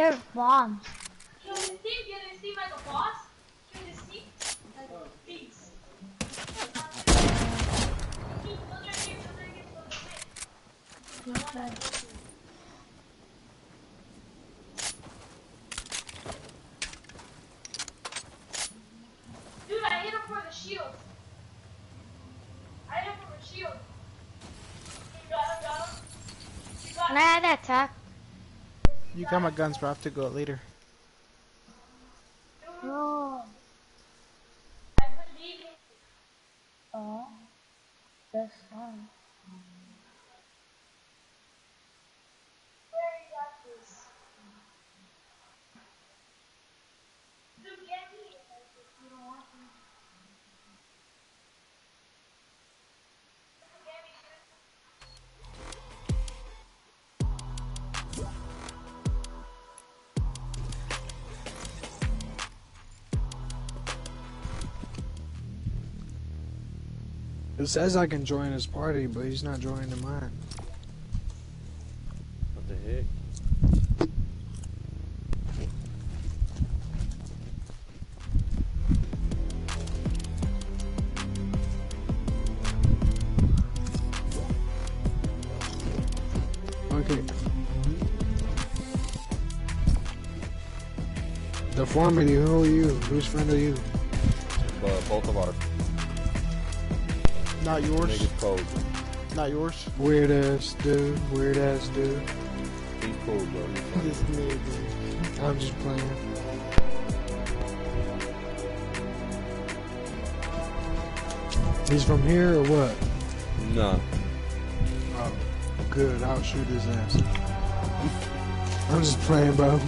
Here, bombs. Yo, this team getting Steve like a boss? Yo, this team like a beast. Keep those right here, those right here, those right here. Dude, I hit him for the shield. I hit him for the shield. You got him, got him. You got Can I have that attack? You got my guns, bro. I have to go later. No. Oh. That's fine. It says I can join his party, but he's not joining mine. What the heck? Okay. Deformity, who are you? Whose friend are you? But both of our Not yours. niggas cold. Not yours. Weird ass dude. Weird ass dude. He's cool, bro. He's fine. This nigga. I'm just playing. He's from here or what? Nah. Oh, good. I'll shoot his ass. I'm just playing, bro.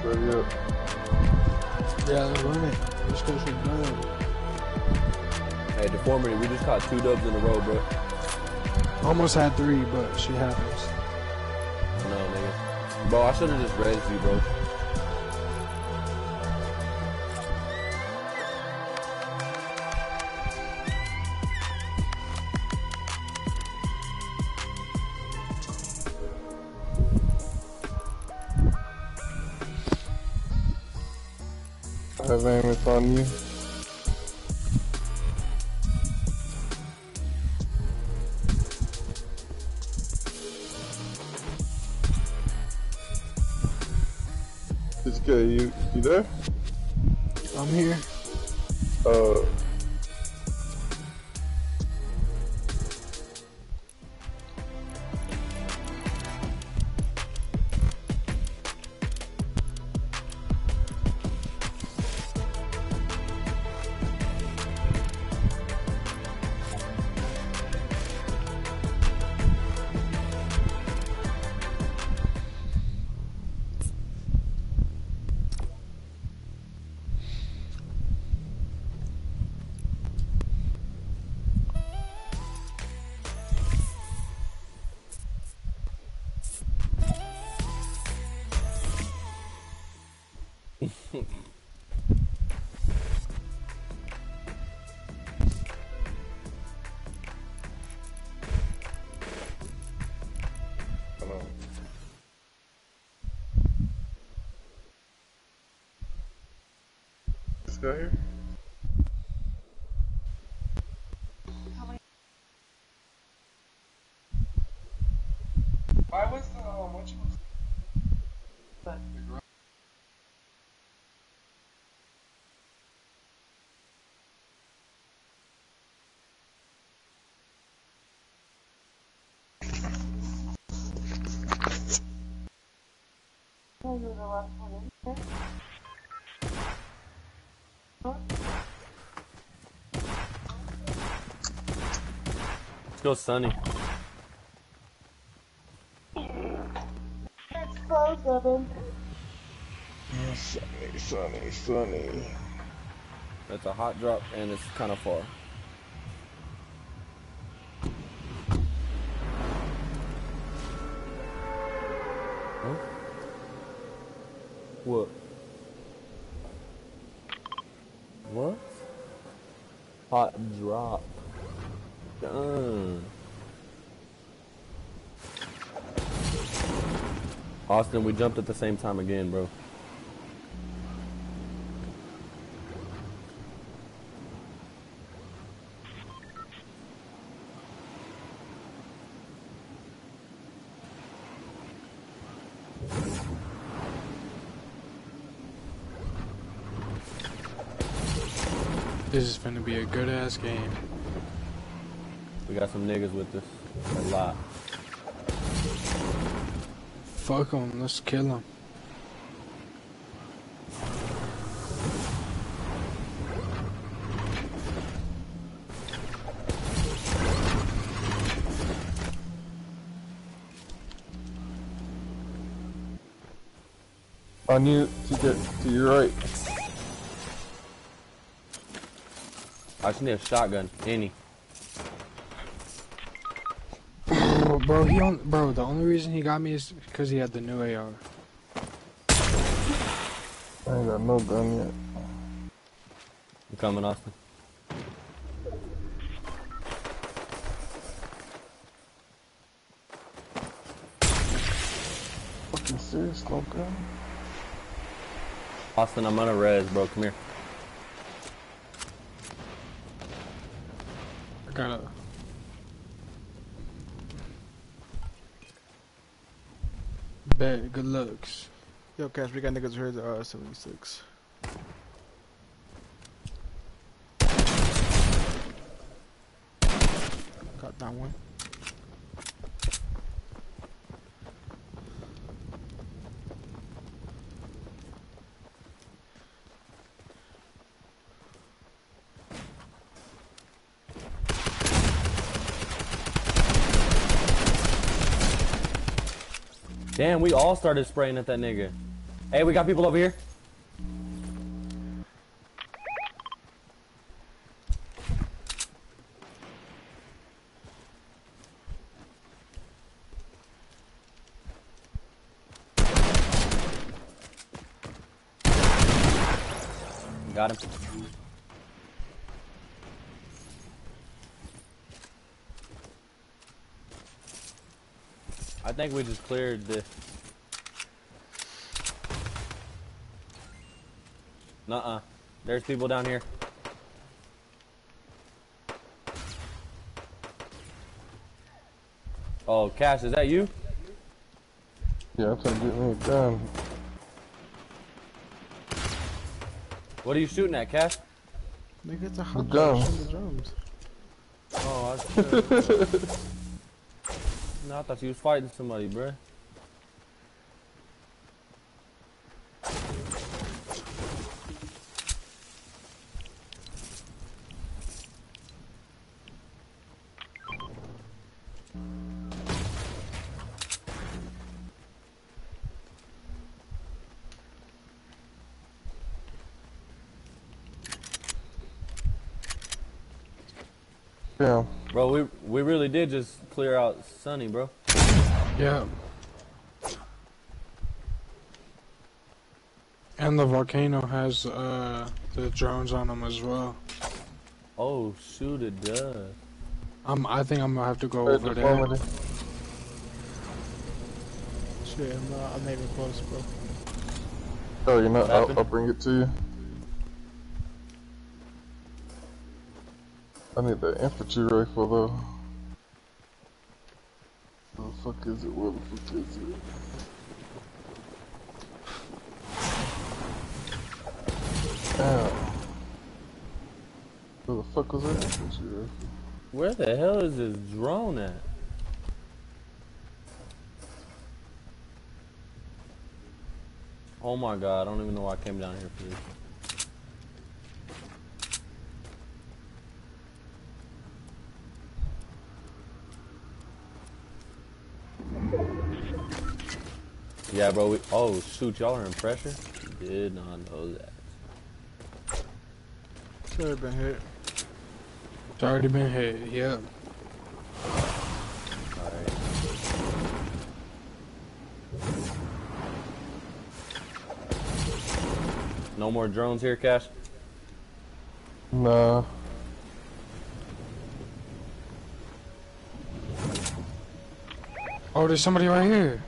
Up. Yeah, let's run it. Let's go shoot guns. Hey, deformity. We just caught two dubs in a row, bro. Almost had three, but she happens. No, nigga. Bro, I should have just raised you, bro. On you. This here? Let's go, Sunny. Sunny, sunny, sunny. That's a hot drop, and it's kind of far. Huh? What? What? Hot drop. done. Austin, we jumped at the same time again, bro. This is gonna be a good ass game. We got some niggas with us. A lot. Fuck him, let's kill him. On you to get to your right. I just need a shotgun. Any. Bro, bro, he on, bro, the only reason he got me is because he had the new AR. I ain't got no gun yet. I'm coming, Austin? Fucking serious, no gun. Austin, I'm on a res, bro. Come here. I gotta. Bet, good looks. Yo, Cash, we got niggas here at uh, 76. Got that one. Damn, we all started spraying at that nigga. Hey, we got people over here. Got him. I think we just cleared the. Nuh-uh. There's people down here. Oh, Cash, is that you? Yeah, I'm trying to oh, get me a gun. What are you shooting at, Cash? Nigga, it's a hot gun. the drums. Oh, I No, I thought you was fighting somebody, bruh. Yeah. Bro, we we really did just clear out Sunny, bro. Yeah. And the volcano has uh the drones on them as well. Oh, shoot, it does. Um, I think I'm gonna have to go Hey, over there. deformity. Shit, I'm not, I'm not even close, bro. Oh, you know, I'll. I'll bring it to you. I need that infantry rifle though. Where the fuck is it? Where the fuck is it? Where the fuck was that infantry rifle? Where the hell is this drone at? Oh my god, I don't even know why I came down here for this. Yeah, bro. We, oh, shoot. Y'all are in pressure? Did not know that. Should have been hit. It's already been hit, yeah. No more drones here, Cash? No. Oh, there's somebody right here.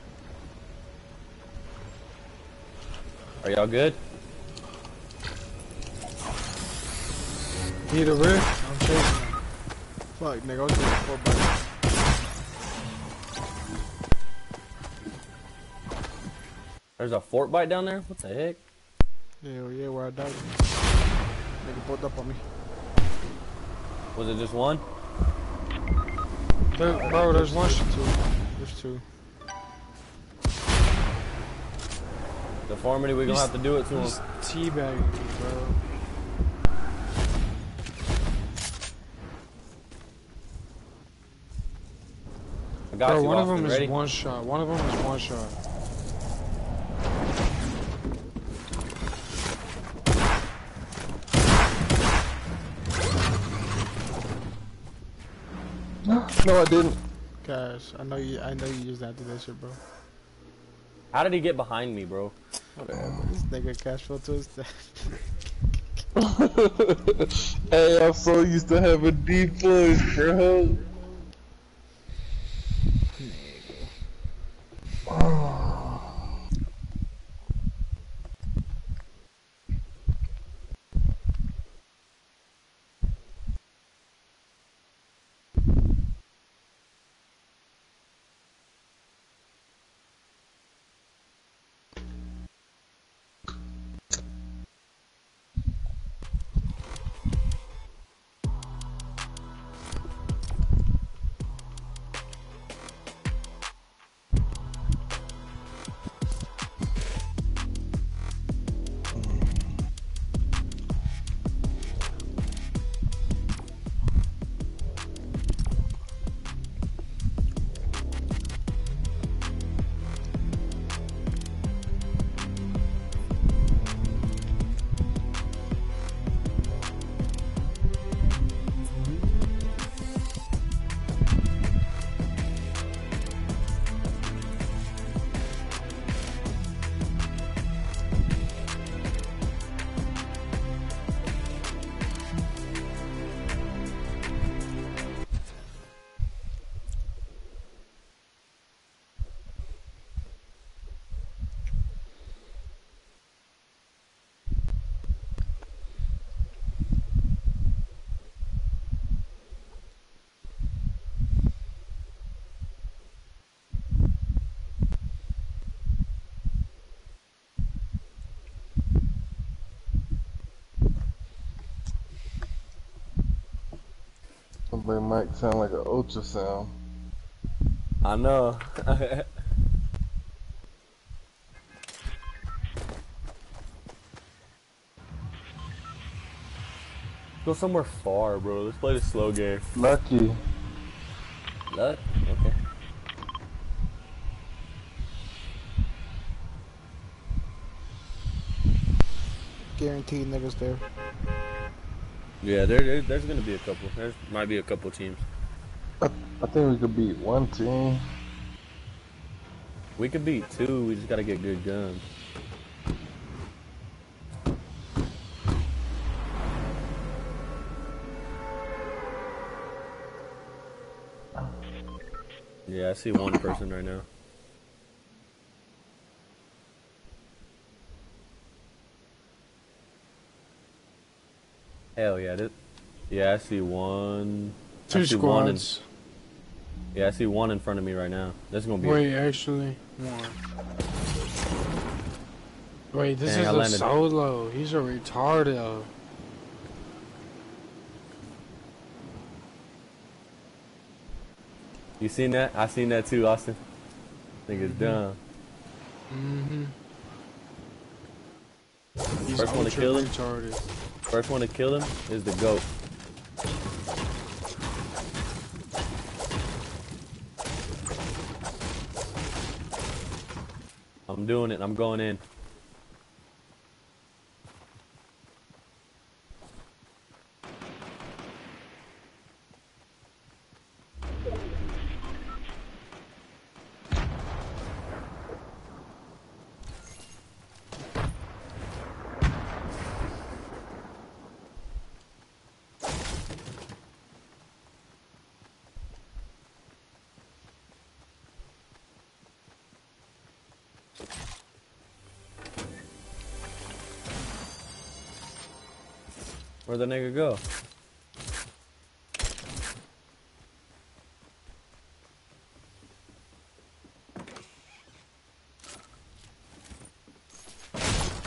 Are y'all good? Need a rift? I'm chasing him. Fuck, nigga, I was doing four by There's a Fortbyte down there? What the heck? Hell yeah, where I died. Nigga pulled up on me. Was it just one? There, bro, there's one. Two. There's two. Deformity, we're gonna have to do it to him. Teabagging me, bro. I got Bro, one of them Ready? is one shot. One of them is one shot. No, I didn't. Cash, I know you. I know you used that to that shit, bro. How did he get behind me, bro? This nigga cash flow his hey, I'm so used to having deep plus, bro. Somebody might sound like an ultrasound. I know. Go somewhere far, bro. Let's play the slow game. Lucky. Luck? Okay. Guaranteed niggas there. Yeah, there, there, there's gonna be a couple. There might be a couple teams. I, I think we could beat one team. We could beat two. We just gotta get good guns. Yeah, I see one person right now. Hell yeah, this, yeah, I see one. I Two see one in- squads. yeah, I see one in front of me right now. That's gonna be. Wait, actually, one. Wait, this Dang, is a solo. He's a retarded. You seen that? I seen that too, Austin. Nigga's dumb. Mm-hmm. He's First one to kill him? retarded. First one to kill him is the goat. I'm doing it. I'm going in. Where'd the nigga go?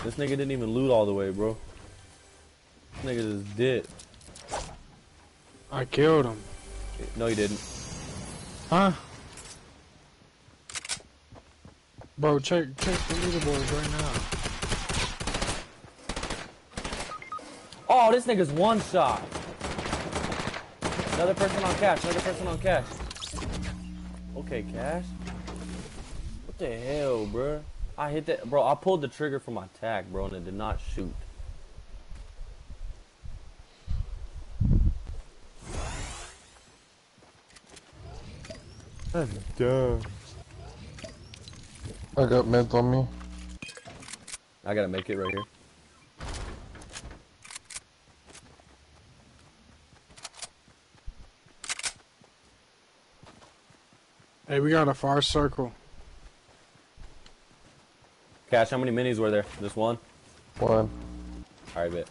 This nigga didn't even loot all the way, bro. This nigga just did. I killed him. No, you didn't. Huh? Bro, check check the leaderboards right now. Oh, this nigga's one shot. Another person on cash. Another person on cash. Okay, cash. What the hell, bro? I hit that, bro. I pulled the trigger from my tag, bro, and it did not shoot. That's dumb. I got meds on me. I gotta make it right here. Hey, we got a far circle. Cash, how many minis were there? Just one? One. Alright, bet.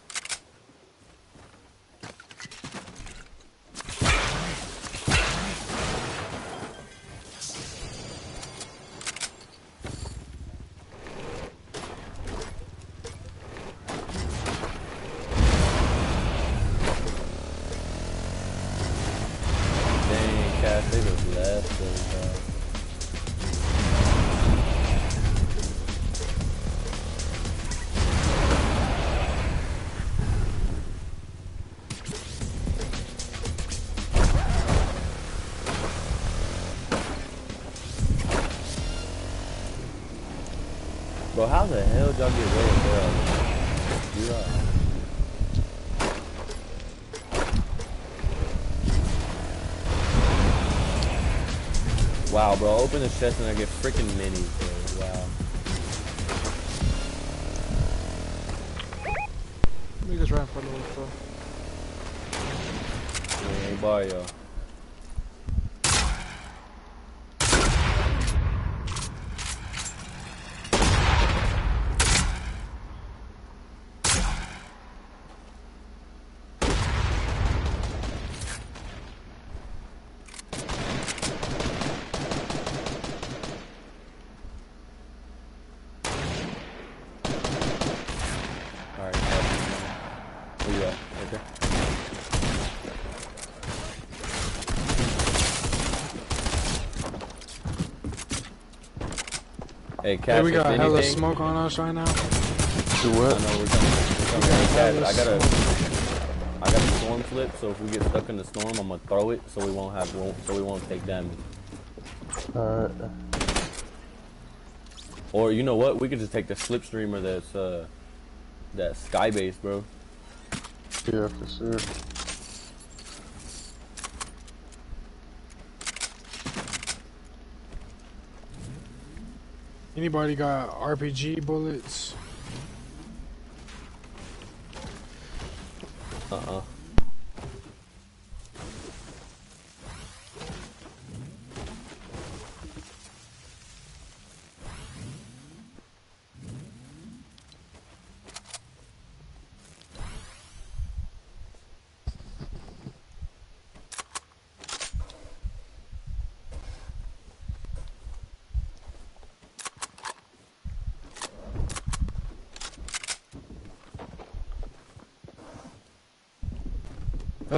Open the chest and I get freaking minis, bro. Wow. Niggas ran for a little bit. Hey, bye, yo. Alright, where you at? Right there. Hey, Cash, Hey, we if got hella anything- smoke on us right now. Do I what? know we're coming. We're coming. Hey, Cash, I got a, I got a storm flip, so if we get stuck in the storm, I'm gonna throw it so we won't have, so we won't take damage. Alright. Or you know what? We could just take the slipstreamer that's uh, that sky base, bro. Yeah, for sure. Anybody got RPG bullets? Uh-uh.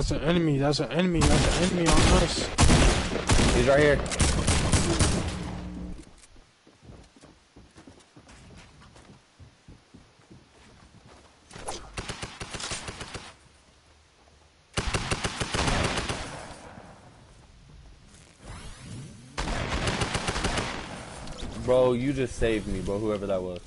That's an enemy. That's an enemy. That's an enemy on us. He's right here. Bro, you just saved me, bro, whoever that was.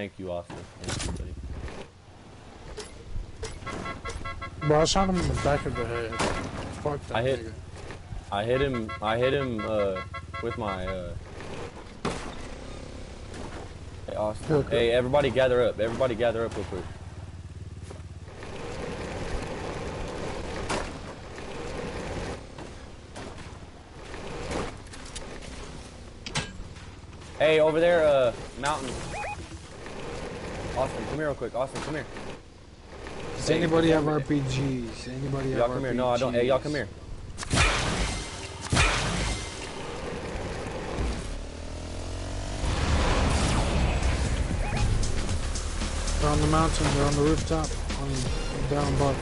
Thank you, Austin. Thank you, buddy. Well, I shot him in the back of the head. Fuck that I hit, nigga. I hit him. I hit him uh, with my. Uh... Hey, Austin. Okay. Hey, everybody, gather up. Everybody, gather up real quick. Hey, over there, uh, mountain. Austin, come here real quick. Austin, come here. Does Hey, anybody have. RPGs? Anybody have Y'all come here. No, I don't. Hey, y'all come here. They're on the mountain. They're on the rooftop. On down above.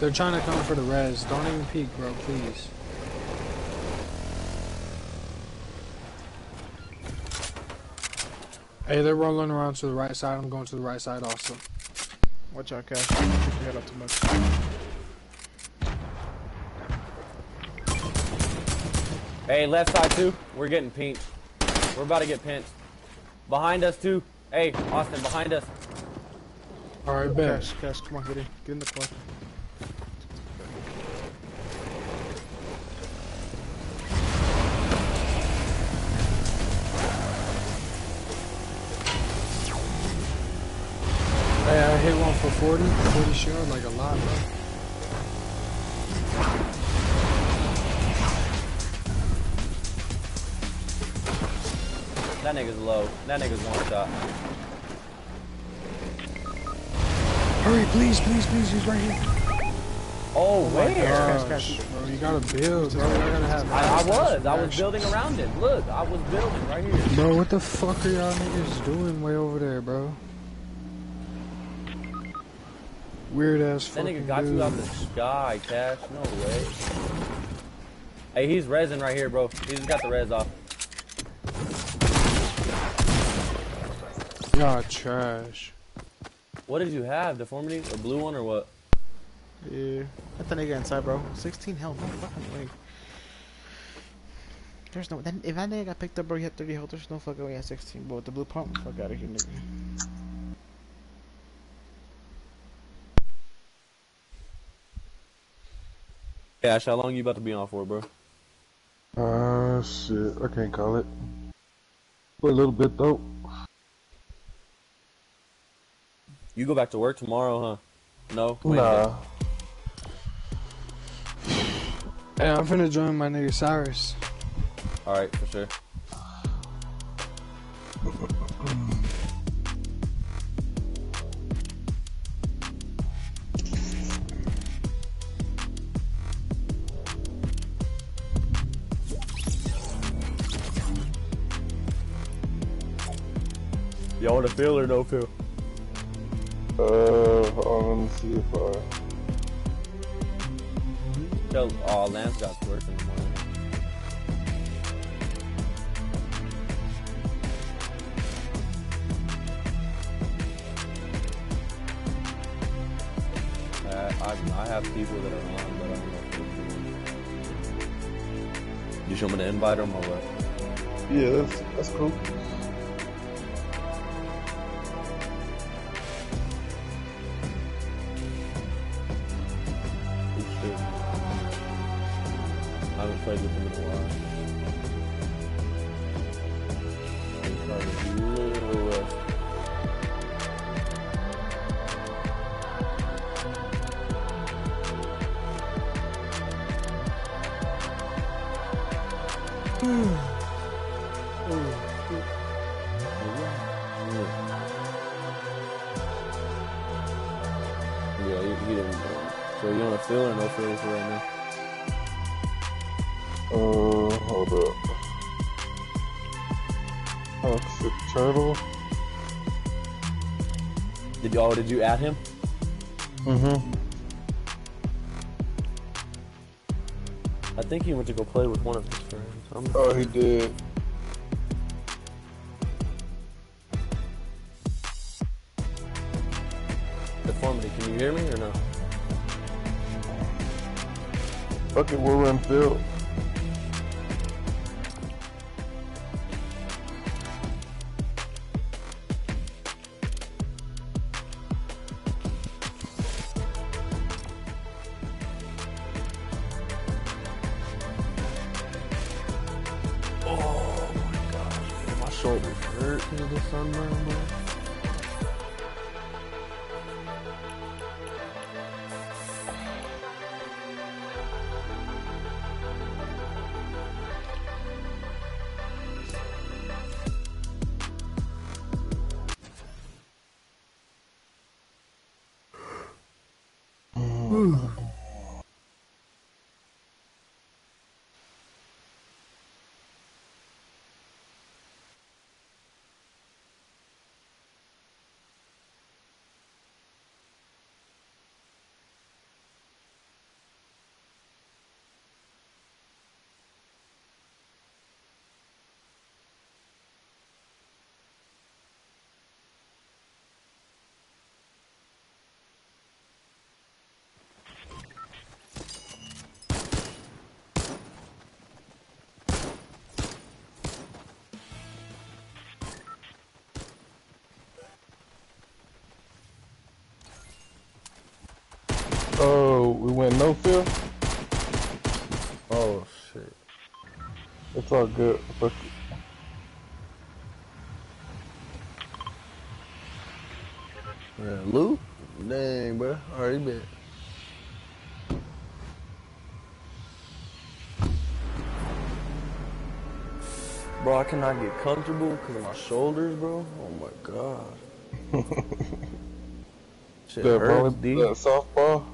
They're trying to come for the res. Don't even peek, bro. Please. Hey, they're rolling around to the right side. I'm going to the right side also. Watch out, Cash. Don't pick your head up too much. Hey, left side too. We're getting pinched. We're about to get pinched. Behind us too. Hey, Austin, behind us. All right, bet. Cash, Cash, come on, get in. Get in the car. 40. 40 sure, like a lot, bro. That nigga's low. That nigga's one shot. Hurry, please, please, please. He's right here. Oh, oh where? Cash, cash, Gosh, bro, you gotta build, bro. You're gonna have. I, I was. I was building around it. Look, I was building right here. Bro, what the fuck are y'all niggas doing way over there, bro? Weird ass That nigga got you out the sky, Cash. No way. Hey, he's resin right here, bro. He just got the res off. Y'all trash. What did you have? Deformity? A blue one or what? Yeah. Let that nigga inside, bro. 16 health. No fucking way. There's no. Then if that nigga got picked up, bro, he had 30 health. There's no fucking way he had 16. But with the blue pump, fuck out of here, nigga. Cash, how long you about to be on for, bro? Uh, shit. I can't call it. For a little bit though. You go back to work tomorrow, huh? No? Nah. Hey, I'm finna join my nigga Cyrus. Alright, for sure. Y'all want feel or no feel? Uh, hold on, let me see if I. Tell, oh, Lance got to work in the morning. Uh, I, I have people that are on, but I don't know if they're. You show me the invite or my what? Yeah, that's that's cool. Uh, hold up. Toxic turtle. Did you? Oh, did you add him? Mm-hmm. I think he went to go play with one of his friends. I'm Oh, he did. deformity. Can you hear me or no? Fuck it, we'll run field. Went no fill. Oh shit. It's all good. Fuck it. Yeah, Lou? Dang, bro. Already bet. Bro, I cannot get comfortable because of my shoulders, bro. Oh my god. Shit That, hurts, that softball.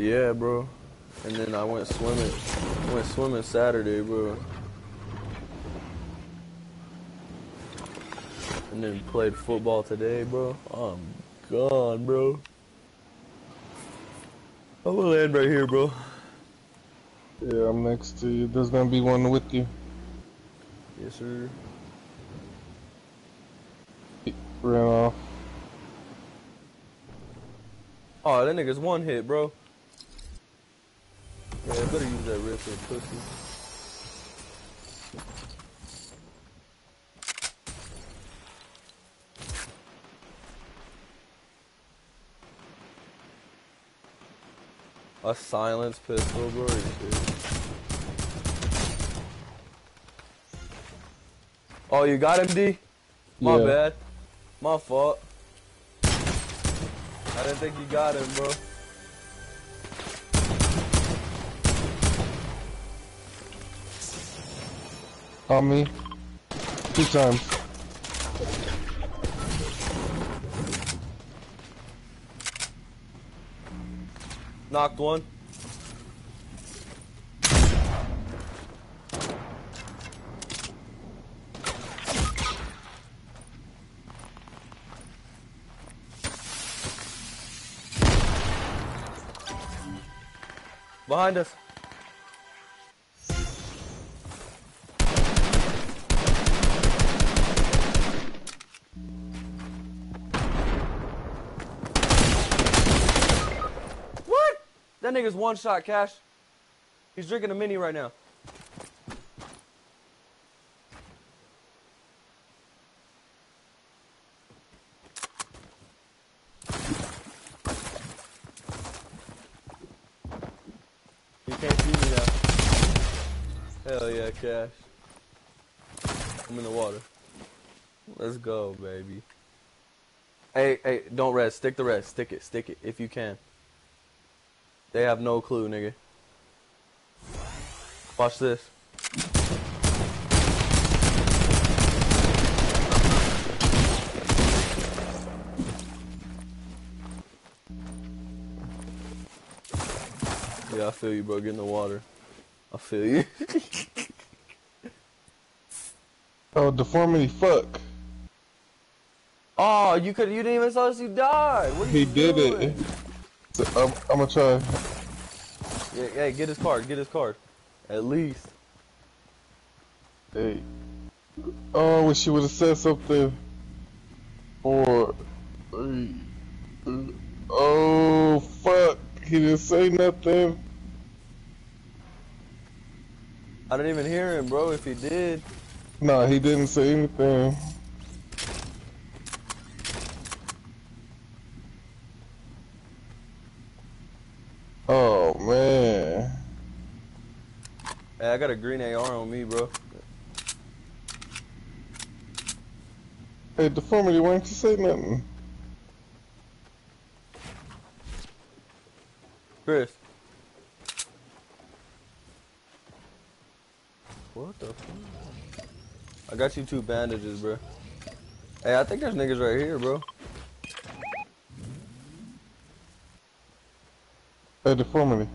Yeah, bro. And then I went swimming. Went swimming Saturday, bro. And then played football today, bro. I'm gone, bro. I'm gonna land right here, bro. Yeah, I'm next to you. There's gonna be one with you. Yes, sir. Ran off. Oh, that nigga's one hit, bro. Better use that rip for pussy. A silence pistol, bro. Are you serious? Oh, you got him, D? My Yeah. bad. My fault. I didn't think you got him, bro. On me. Two times. Knocked one. Behind us. Nigga's one shot, Cash. He's drinking a mini right now. You can't see me now. Hell yeah, Cash. I'm in the water. Let's go, baby. Hey, hey, don't rest. Stick the rest. Stick it. Stick it if you can. They have no clue, nigga. Watch this. Yeah, I feel you, bro. Get in the water. I feel you. Oh, deformity. Fuck. oh, you could. You didn't even tell us you died. What are He you did doing? it. I'm, I'm gonna try. Yeah, hey, get his card. Get his card. At least. Hey. Oh, I wish you would have said something. Four, three, two. Oh, fuck. He didn't say nothing. I didn't even hear him, bro. If he did. Nah, he didn't say anything. Oh, man. Hey, I got a green AR on me, bro. Hey, Deformity, why didn't you say nothing? Chris. What the fuck? I got you two bandages, bro. Hey, I think there's niggas right here, bro. Hey, Deformity.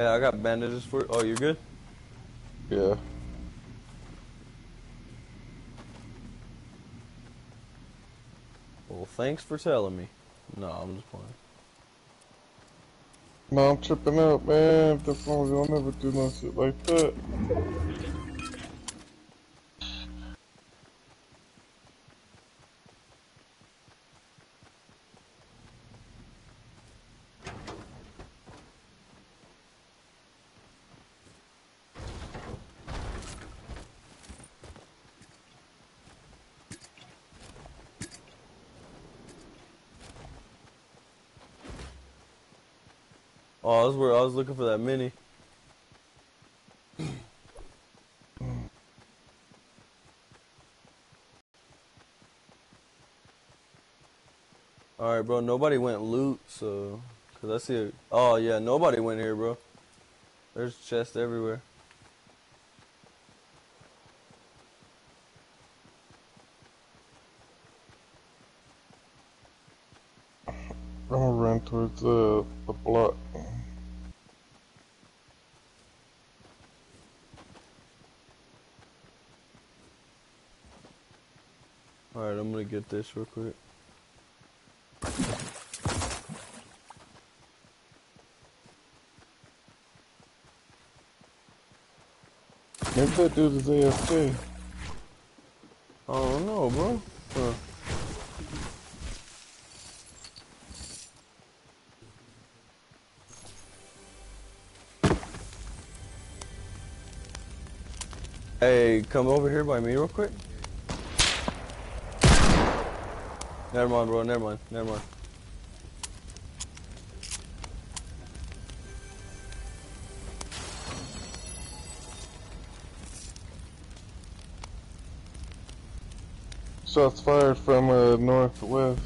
Hey, I got bandages for it. Oh, you're good? Yeah. Well, thanks for telling me. No, I'm just playing. No, I'm tripping out, man. This The phone will never do no shit like that. Looking for that mini. All right, bro. Nobody went loot, so cause I see. A, oh yeah, nobody went here, bro. There's chests everywhere. I'm gonna run towards uh, the block. All right, I'm gonna get this real quick. Maybe that dude is AFK. I don't know, bro. Huh. Hey, come over here by me real quick. Never mind, bro. Never mind. Never mind. Shots fired from uh, northwest.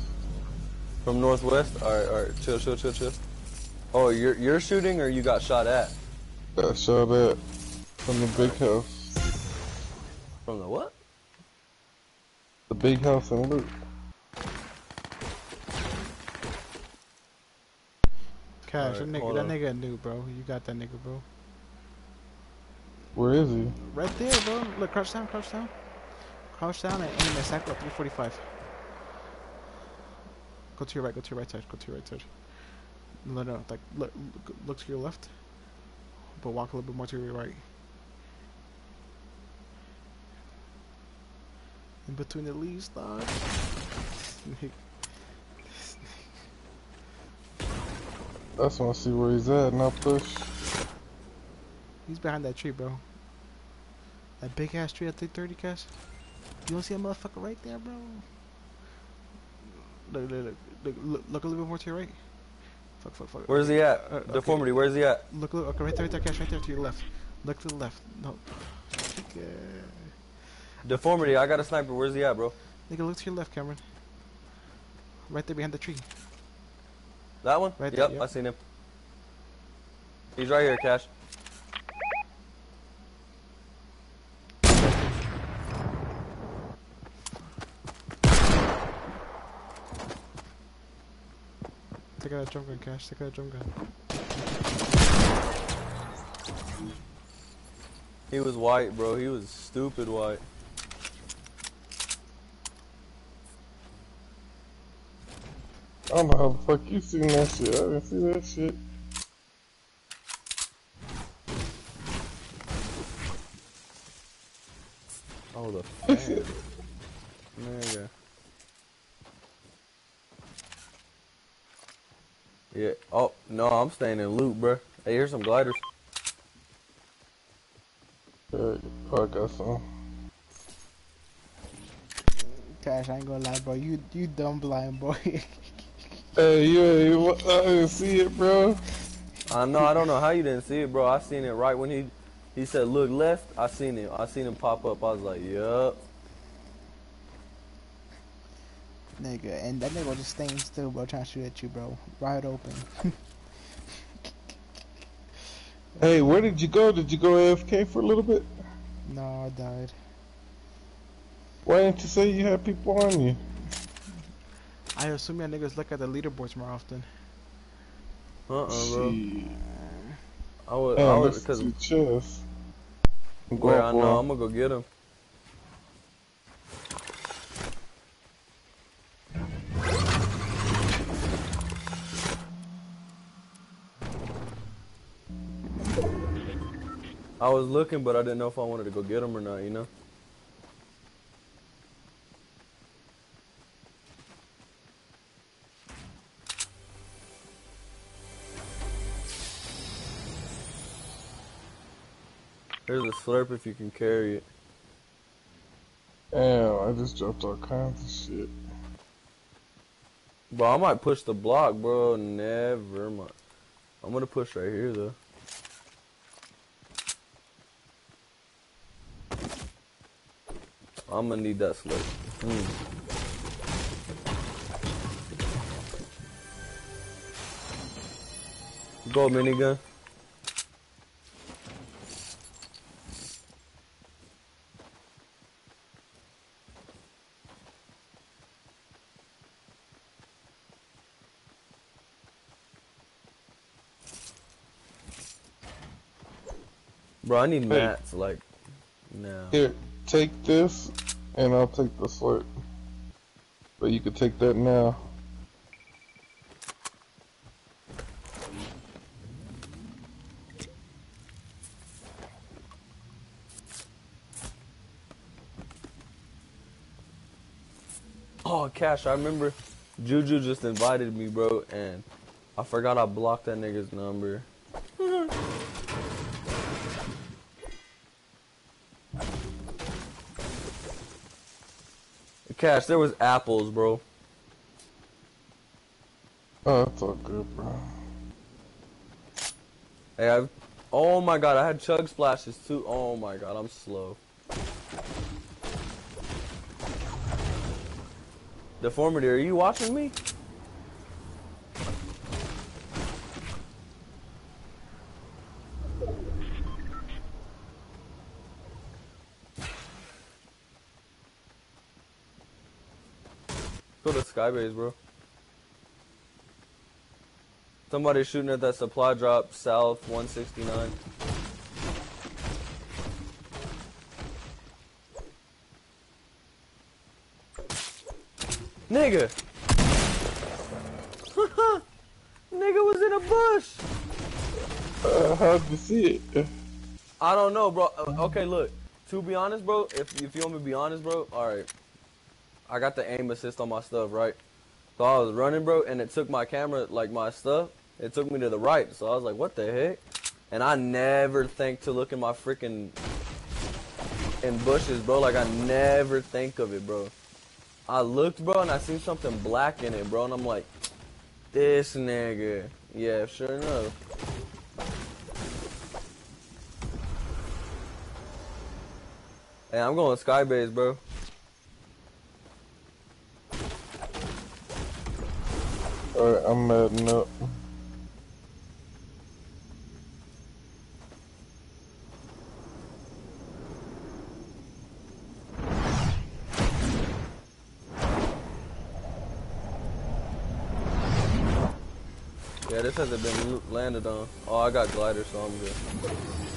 From northwest. All right, all right. Chill, chill, chill, chill. Oh, you're you're shooting or you got shot at? Got shot at from the big house. From the what? The big house in Luke. Cash, Alright, that nigga, that on. nigga new, bro. You got that nigga, bro. Where is he? Right there, bro. Look, crouch down, crouch down. Crouch down and aim at Sacco 345. Go to your right, go to your right side, go to your right side. No, no, like, look, look, look to your left. But walk a little bit more to your right. In between the leaves, dog. I just wanna see where he's at and I'll push. He's behind that tree, bro. That big ass tree at 330, cash. You don't see a motherfucker right there, bro? Look, look, look, look, look, look a little bit more to your right. Fuck, fuck, fuck. Where's he at? Uh, okay. Deformity. Where's he at? Look, look, okay, right there, right there, cash, right there to your left. Look to the left. No. Nigga, Deformity. I got a sniper. Where's he at, bro? nigga, look to your left, Cameron. Right there behind the tree. That one? Right there, yep, yep. I seen him. He's right here, Cash. Take out that drum gun, cash. Take out that drum gun. He was white, bro. He was stupid white. I don't know how the fuck you seen that shit. I didn't see that shit. Oh, the fan. Nigga. Yeah. Oh, no, I'm staying in loot, bro. Hey, here's some gliders. Alright, I got some. Cash, I ain't gonna lie, bro. You you dumb blind boy. Hey, you ain't, wa- I didn't see it, bro. I know. I don't know how you didn't see it, bro. I seen it right when he he said look left. I seen it. I seen him pop up. I was like, yup. nigga, and that nigga was just staying still, bro, trying to shoot at you, bro. Wide open. Hey, where did you go? Did you go AFK for a little bit? no, I died. Why didn't you say you had people on you? I assume y'all niggas look at the leaderboards more often. Uh uh, bro. I would, I would, because. I'm where I know, him. I'm gonna go get him. I was looking, but I didn't know if I wanted to go get him or not, you know? There's a slurp if you can carry it. Damn, I just dropped all kinds of shit. Bro, I might push the block, bro. Never mind. I'm gonna push right here, though. I'm gonna need that slurp. Mm. Go minigun. Bro, I need Hey. mats like now. Here, take this, and I'll take the slurp. But you could take that now. Oh, Cash, I remember Juju just invited me, bro, and I forgot I blocked that nigga's number. Cash, there was apples, bro. Oh, that's all good, bro. Hey, I've... oh my god, I had chug splashes too. Oh my god, I'm slow. Deformity, are you watching me? Go Skybase, bro. Somebody shooting at that supply drop south 169. Nigga! Nigga was in a bush! Uh, how'd you see it? I don't know, bro. Uh, Okay, look. To be honest, bro, if, if you want me to be honest, bro, alright. I got the aim assist on my stuff, right? So I was running, bro, and it took my camera, like my stuff, it took me to the right. So I was like, what the heck? And I never think to look in my freaking in bushes, bro. Like I never think of it, bro. I looked, bro, and I seen something black in it, bro, and I'm like, this nigga. Yeah, sure enough. Hey, I'm going Skybase, bro. Alright, I'm adding up. Yeah, this hasn't been landed on. Oh, I got glider, so I'm good.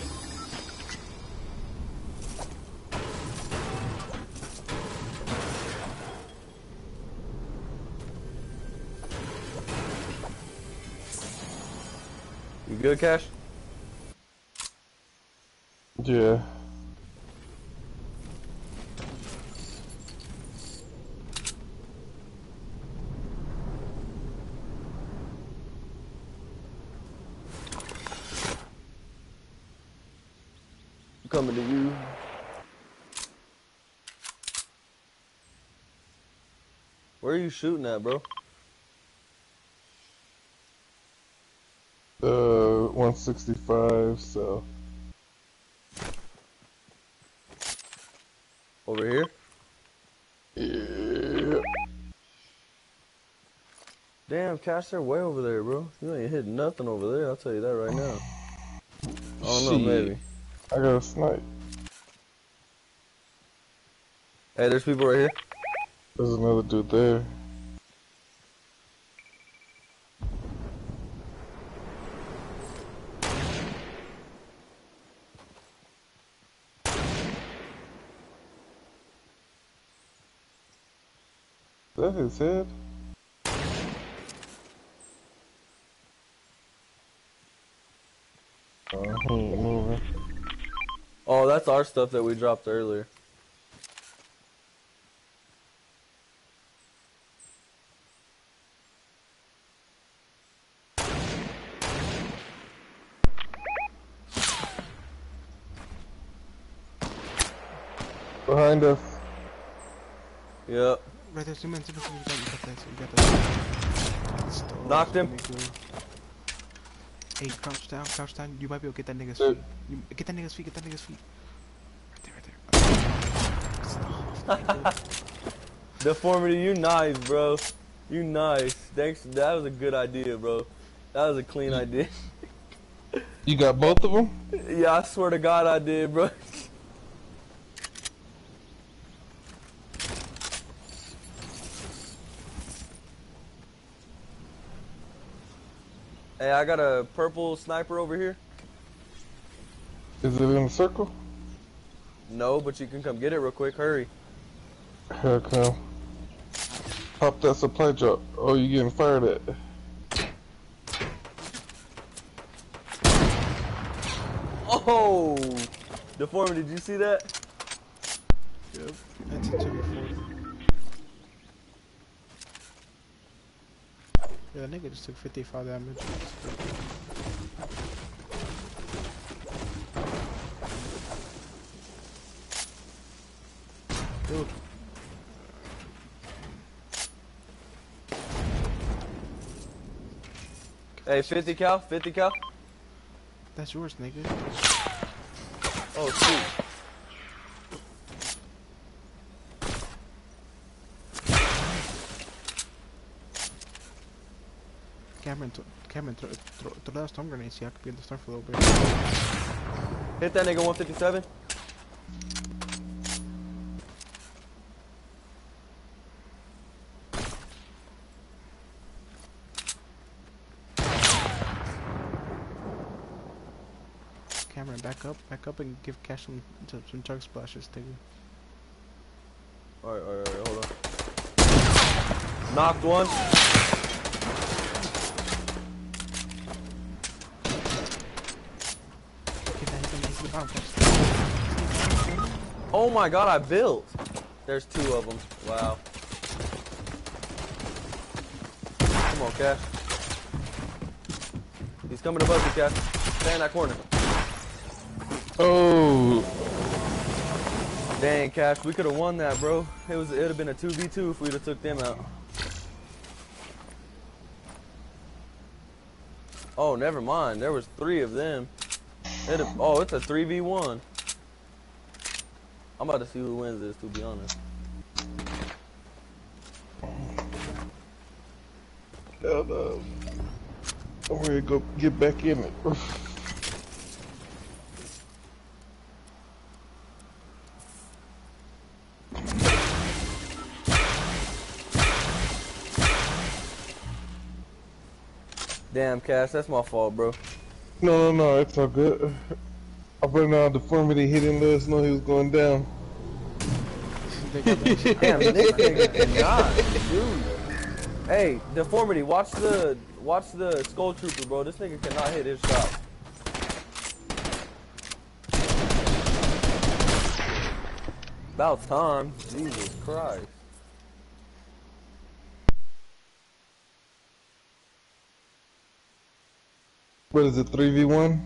Good, Cash? Yeah. Coming to you. Where are you shooting at, bro? Uh, 165, so. Over here? Yeah. Damn, Cash, they're way over there, bro. You ain't hitting nothing over there, I'll tell you that right now. I don't maybe. I got a snipe. Hey, there's people right here. There's another dude there. Is head? Oh, that's our stuff that we dropped earlier. Behind us. Yep. Right there, zoom in, zoom in, zoom in. You got this, you got this. Let's go. Knocked him. Hey, crouch down, crouch down. You might be able to get that nigga's feet. You, get that nigga's feet, get that nigga's feet. Right there, right there. Deformity, you nice, bro. You nice. Thanks. That was a good idea, bro. That was a clean idea. You got both of them? yeah, I swear to God, I did, bro. hey, I got a purple sniper over here. Is it in a circle? No, but you can come get it real quick. Hurry. Here I come. Pop that supply drop. Oh, you getting fired at. Oh, deformity. Did you see that? Yep. That's a 2v4. Yeah, that nigga just took 55 damage. Dude, Hey, 50 cal, 50 cal. that's yours, nigga. Oh, shoot. Cameron, Cameron, throw, throw, throw that storm grenade so I could be in the storm for a little bit. Hit that nigga 157. Cameron, back up, back up, and give Cash some some, some chug splashes, nigga. Alright, alright, alright, hold on. Knocked one. Get that, hit that, hit the bottom, Cash. Oh my god, I built. There's two of them. Wow. Come on, Cash. He's coming above you, Cash. Stay in that corner. Oh, Dang, Cash, we could have won that, bro. It was. It'd have been a 2v2 if we'd have took them out. Oh, never mind. There was three of them. It'd oh, it's a 3v1. I'm about to see who wins this, to be honest. hell no. I'm ready to go get back in it. Damn, Cash, that's my fault, bro. No, no, no, it's all good. I brought out deformity. He didn't let us know he was going down. Damn, nigga cannot, dude. Hey, deformity, watch the watch the skull trooper, bro. This nigga cannot hit his shot. About time, Jesus Christ. What is it, 3v1?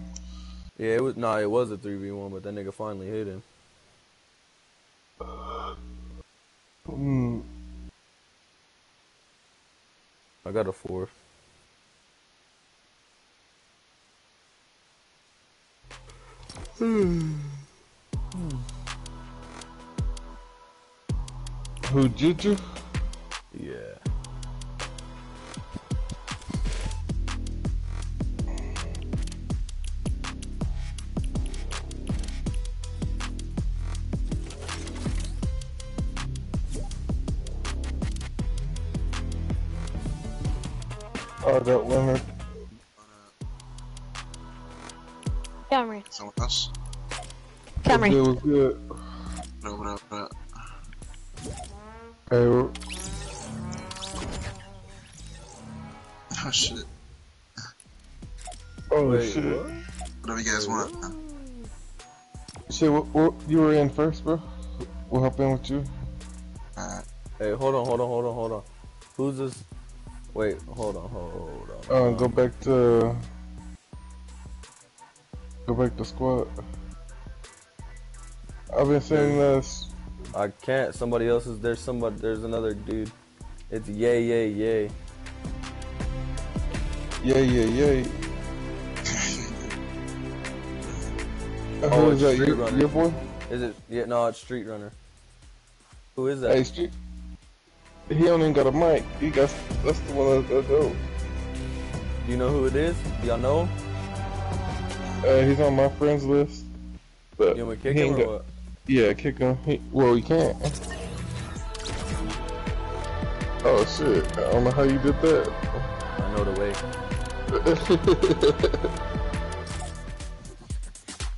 Yeah, it was nah, it was a three v one, but that nigga finally hit him. Hmm. I got a four. Hmm. Who, Juju? Yeah. I got Leonard. Camry. Someone else? It Camry. was good. No, what up, what up? Hey, we're- Oh shit. oh Wait, shit. what? Whatever you guys want. She Shit, what, what, you were in first, bro. We'll hop in with you. Alright. Hey, hold on, hold on, hold on, hold on. Who's this? Wait, hold on, hold on. Uh, go back to. Go back to squad. I've been saying this. I can't. Somebody else is there. Somebody. There's another dude. It's yay, yay, yay. Yay, yay, yay. Oh, Who is that? Street Your, Runner. your boy? Is it? Yeah, no, it's Street Runner. Who is that? Hey, Street. He don't even got a mic. He got. That's the one that, that go. Do you know who it is? Do y'all know? Uh, he's on my friends list. But You want to kick him or got- what? Yeah, kick him. He, well, he can't. Oh shit! I don't know how you did that. I know the way.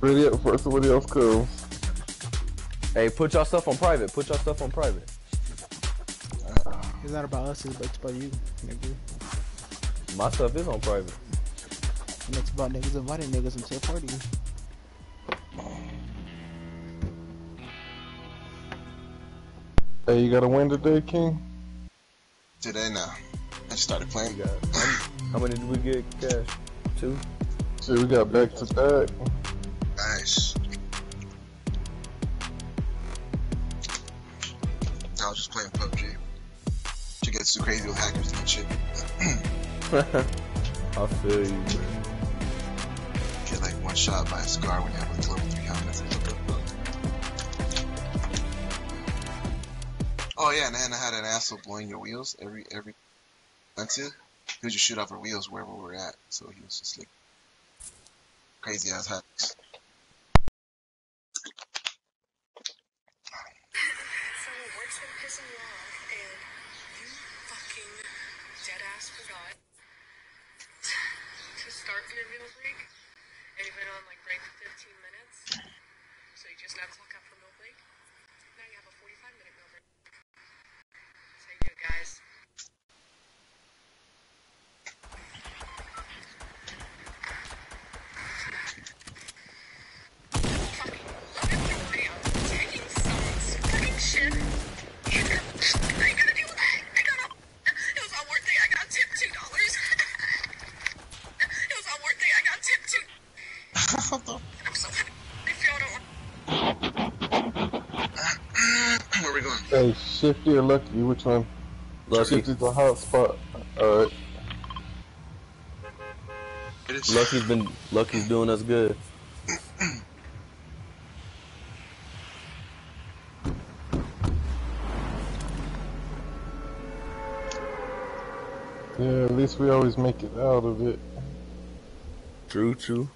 Ready up before somebody else comes. Hey, put y'all stuff on private. Put y'all stuff on private. It's not about us, it's about, it's about you, nigga. My stuff is on private. And it's about niggas inviting niggas into a party. Hey, you got a win today, King? Today now. I just started playing. got. How many did we get? Cash. Two. Shit, we got back to back. Nice. I was just playing PUBG. Get too crazy with hackers and shit. I feel you, man. Get like one shot by a scar when you have like level 300. Oh yeah, and then I had an asshole blowing your wheels every every until he would just shoot off our wheels wherever we were at. So he was just like crazy ass hacks. Someone work's been pissing you off, and you fucking dead ass forgot your meal break, and you've been on like break for 15 minutes, so you just now clock out for meal break. Now you have a 45 minute meal break. That's how you do it, guys. Fucking look at the video. Taking someone's fucking shit. I ain't gonna deal with that. I got a. It was all worth it. I got tipped two dollars. it was all worth it. I got tipped two. I'm so happy. If y'all don't. Where we going? Hey, Shifty or Lucky? Which one? Lucky. Shifty's a hot spot. Alright. Lucky's been. Lucky's doing us good. Yeah, at least we always make it out of it. True, true.